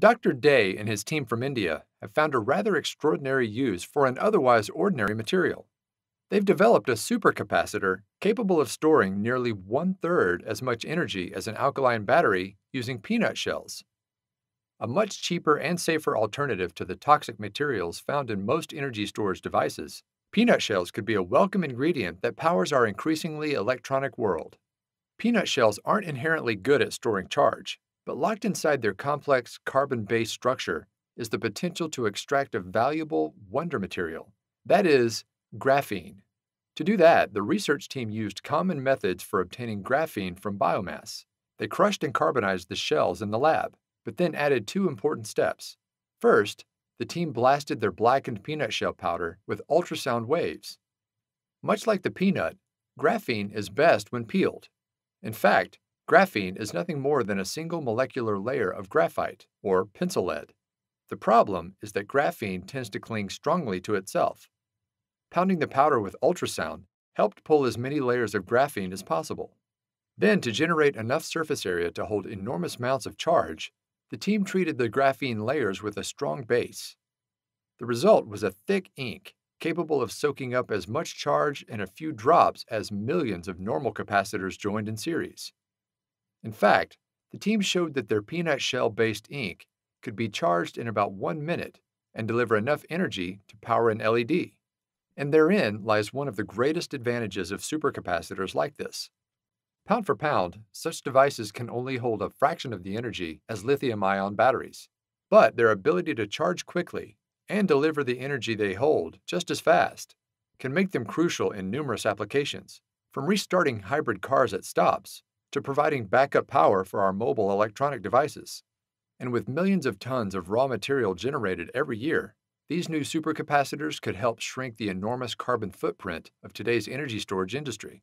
Dr. Day and his team from India have found a rather extraordinary use for an otherwise ordinary material. They've developed a supercapacitor capable of storing nearly one third as much energy as an alkaline battery using peanut shells. A much cheaper and safer alternative to the toxic materials found in most energy storage devices, peanut shells could be a welcome ingredient that powers our increasingly electronic world. Peanut shells aren't inherently good at storing charge, but locked inside their complex carbon based structure is the potential to extract a valuable wonder material. That is, graphene. To do that, the research team used common methods for obtaining graphene from biomass. They crushed and carbonized the shells in the lab, but then added two important steps. First, the team blasted their blackened peanut shell powder with ultrasound waves. Much like the peanut, graphene is best when peeled. In fact, graphene is nothing more than a single molecular layer of graphite, or pencil lead. The problem is that graphene tends to cling strongly to itself. Pounding the powder with ultrasound helped pull as many layers of graphene as possible. Then, to generate enough surface area to hold enormous amounts of charge, the team treated the graphene layers with a strong base. The result was a thick ink capable of soaking up as much charge in a few drops as millions of normal capacitors joined in series. In fact, the team showed that their peanut shell based ink could be charged in about one minute and deliver enough energy to power an LED. And therein lies one of the greatest advantages of supercapacitors like this. Pound for pound, such devices can only hold a fraction of the energy as lithium ion batteries, but their ability to charge quickly and deliver the energy they hold just as fast can make them crucial in numerous applications, from restarting hybrid cars at stops to providing backup power for our mobile electronic devices. And with millions of tons of raw material generated every year, these new supercapacitors could help shrink the enormous carbon footprint of today's energy storage industry.